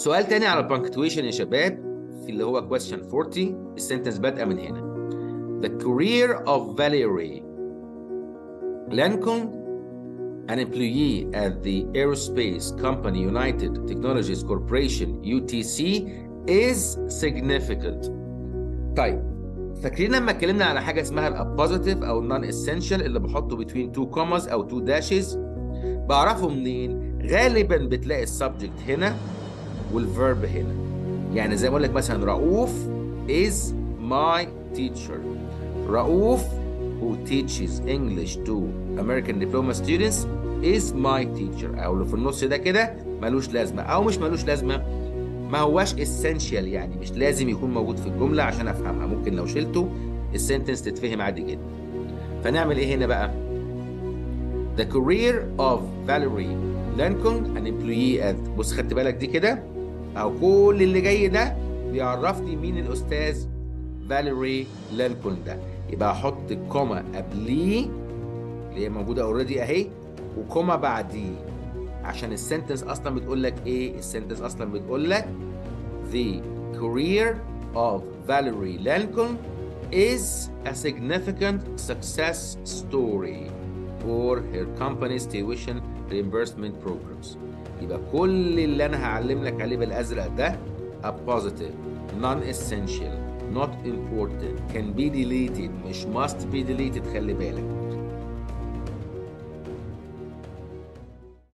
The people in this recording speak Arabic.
سؤال تاني على ال punctuation يا شباب في اللي هو question 40 ال sentence بادئه من هنا. The career of Valerie Lancome an employee at the Aerospace Company United Technologies Corporation UTC is significant. طيب فاكرين لما اتكلمنا على حاجة اسمها ال appositive أو ال nonessential اللي بحطه between two commas أو two dashes بعرفه منين؟ غالبا بتلاقي ال subject هنا. وال verb هنا. يعني زي ما أقول لك مثلا رؤوف is my teacher. رؤوف who teaches English to American diploma students is my teacher. أو اللي في النص ده كده ملوش لازمة. أو مش ملوش لازمة. ما هواش essential يعني. مش لازم يكون موجود في الجملة عشان أفهمها. ممكن لو شلته ال sentence تتفهم عادي جدا. فنعمل إيه هنا بقى؟ The career of Valerie Lancome an employee at بص خدت بالك دي كده؟ أو كل اللي جاي ده بيعرفني مين الأستاذ Valerie Lancome ده. يبقى أحط comma قبليه اللي هي موجودة already أهي و comma بعديه. عشان ال sentence أصلا بتقول لك إيه؟ ال sentence أصلا بتقول لك the career of Valerie Lancome is a significant success story. For her company's tuition reimbursement programs يبقى كل اللي أنا هعلم لك عليه بالازرق ده a positive non-essential not important can be deleted مش must be deleted خلي بالك